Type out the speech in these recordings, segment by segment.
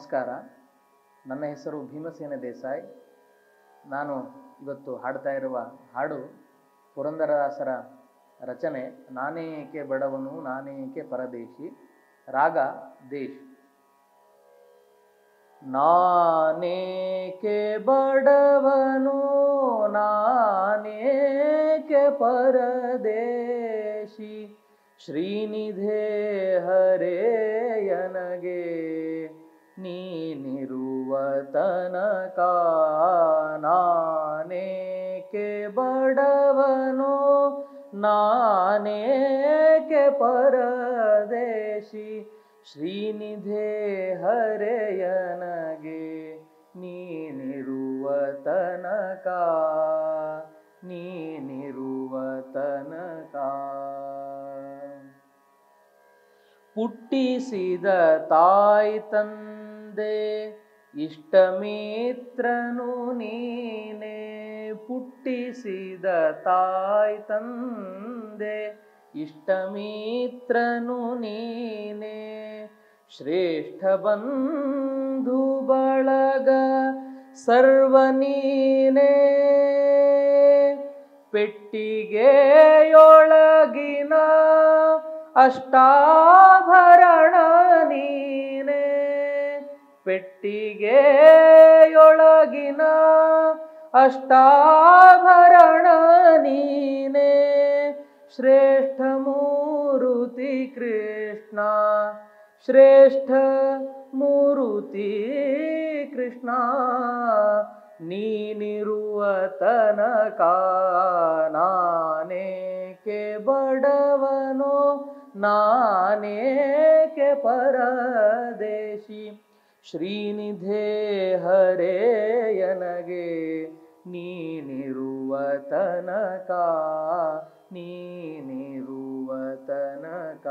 ನಮಸ್ಕಾರ. ನನ್ನ ಹೆಸರು ಭೀಮಸೇನ ದೇಸಾಯಿ. ನಾನು ಇವತ್ತು ಹಾಡ್ತಾ ಇರುವ ಹಾಡು ಪುರಂದರದಾಸರ ರಚನೆ ನಾನೇಕೆ ಬಡವನು ನಾನೇಕೆ ಪರದೇಶಿ, ರಾಗ ದೇಶ್. ನಾನೇಕೆ ಬಡವನು ನಾನೇಕೆ ಪರದೇಶಿ, ಶ್ರೀನಿಧೇ ಹರೇಯನಗೆ ತನಕ ನಾನೇಕೆ ಬಡವನು? ನಾನೇಕೆ ಪರದೇಶಿ? ಶ್ರೀನಿಧೆ ಹರೆಯನಗೆ ನೀನಿರುವ ತನಕ ನೀನಿರುವ ತನಕ. ಪುಟ್ಟಿಸಿದ ತಾಯಿ ತಂದೆ ಇಷ್ಟಮಿತ್ರನು ನೀನೆ ಪುಟ್ಟಿಸಿದ ತಾಯ್ ತಂದೆ. ಇಷ್ಟಮಿತ್ರನು ನೀನೆ ಶ್ರೇಷ್ಠ ಬಂಧು ಬಳಗ ಸರ್ವ ನೀನೆ. ಪೆಟ್ಟಿಗೆಯೊಳಗಿನ ಅಷ್ಟಾಭರಣ ಪೆಟ್ಟಿಗೆಯೊಳಗಿನ ಅಷ್ಟಾಭರಣ ನೀನೆ. ಶ್ರೇಷ್ಠ ಮೂರುತಿ ಕೃಷ್ಣ, ಶ್ರೇಷ್ಠ ಮೂರುತಿ ಕೃಷ್ಣ, ನೀನಿರುವ ತನಕ ನಾನೇಕೆ ಬಡವನೋ, ನಾನೇಕೆ ಪರದೇಶಿ? ಶ್ರೀನಿಧೆ ಹರೇಯನಗೆ ನೀನಿರುವ ತನಕ ನೀನಿರುವ ತನಕ.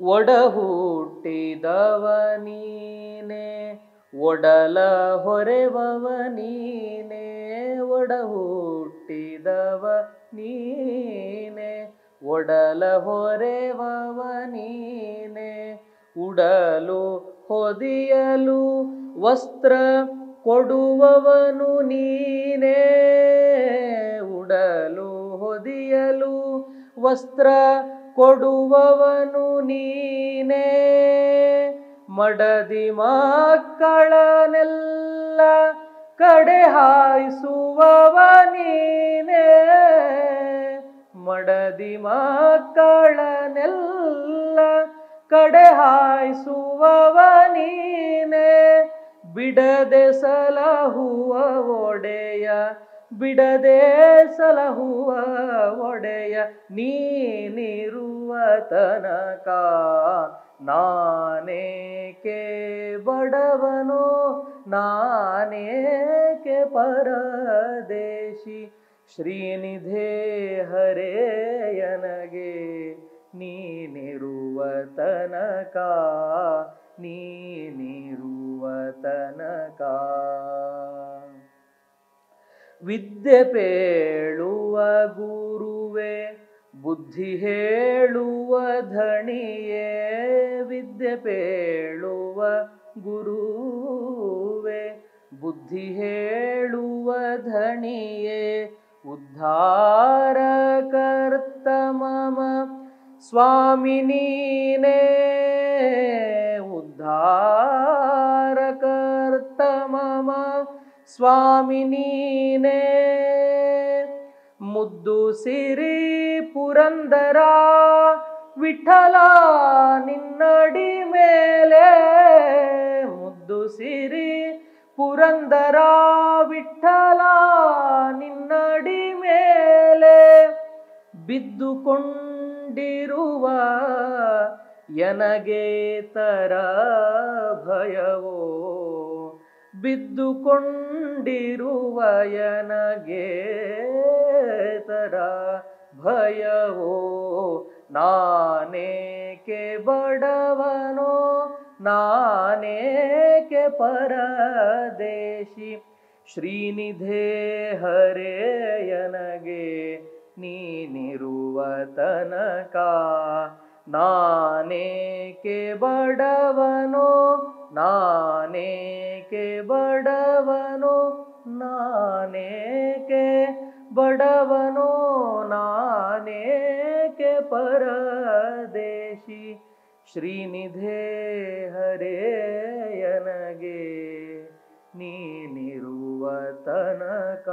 ಒಡ ಹುಟ್ಟಿದವ ನೀನೆ ಒಡಲ ಹೊರೆವವ ನೀನೆ ಒಡ ಹುಟ್ಟಿದವ ನೀನೆ ಒಡಲ ಹೊರೆವವ ನೀನೆ ಉಡಲು ಹೊದಿಯಲು ವಸ್ತ್ರ ಕೊಡುವವನು ನೀನೇ. ಉಡಲು ಹೊದಿಯಲು ವಸ್ತ್ರ ಕೊಡುವವನು ನೀನೇ. ಮಡದಿ ಮಕ್ಕಳನೆಲ್ಲ ಕಡೆ ಹಾಯಿಸುವವ ನೀನೇ. ಮಡದಿ ಮಕ್ಕಳನೆಲ್ಲ ಕಡೆ ಹಾಯಿಸುವವ ನೀನೆ, ಬಿಡದೆ ಸಲಹುವ ಒಡೆಯ, ಬಿಡದೆ ಸಲಹುವ ಒಡೆಯ ನೀನಿರುವ ತನಕ ನಾನೇಕೆ ಬಡವನು, ನಾನೇಕೆ ಪರದೇಶಿ, ಶ್ರೀನಿಧೇ ಹರೇಯನಗೆ ನೀನಿರುವ ತನಕ ನೀನಿರುವ ತನಕ ವಿದ್ಯೆ ಪೇಳುವ ಗುರುವೆ, ಬುದ್ಧಿ ಹೇಳುವ ಧಣಿಯೇ, ವಿದ್ಯೆ ಪೇಳುವ ಗುರುವೆ, ಬುದ್ಧಿ ಹೇಳುವ ಧಣಿಯೇ ಉದ್ಧಾರ ಕರ್ತ ಮಮ ಸ್ವಾಮಿ ನೀನೇ ಉದ್ಧಾರಕರ್ತ ಮಮ. ಸ್ವಾಮಿ ನೀನೇ ಮುದ್ದು ಸಿರಿ ಪುರಂದರ, ವಿಠಲ ನಿನ್ನಡಿ ಮೇಲೆ. ಮುದ್ದು ಸಿರಿ ಪುರಂದರ, ವಿಠಲ ನಿನ್ನಡಿ ಮೇಲೆ. ಬಿದ್ದುಕೊಂಡಿರುವ ಎನಗೆ ತರ ಭಯವೋ? ಬಿದ್ದುಕೊಂಡಿರುವ ಎನಗೆ ತರ ಭಯವೋ? ನಾನೇಕೆ ಬಡವನೋ? ನಾನೇಕೆ ಪರದೇಶಿ? ಶ್ರೀನಿಧೇ ಹರೇ ಹರೇಯನಗೆ ನೀನಿರುವ ತನಕ ನಾನೇಕೆ ಬಡವನೋ ನಾನೇಕೆ ಬಡವನೋ ನಾನೇಕೆ ಬಡವನೋ ನಾನೇಕೆ ಪರದೇಶಿ ಶ್ರೀನಿಧೇ ಹರೇಯನಗೆ ನೀನಿರುವ ತನಕ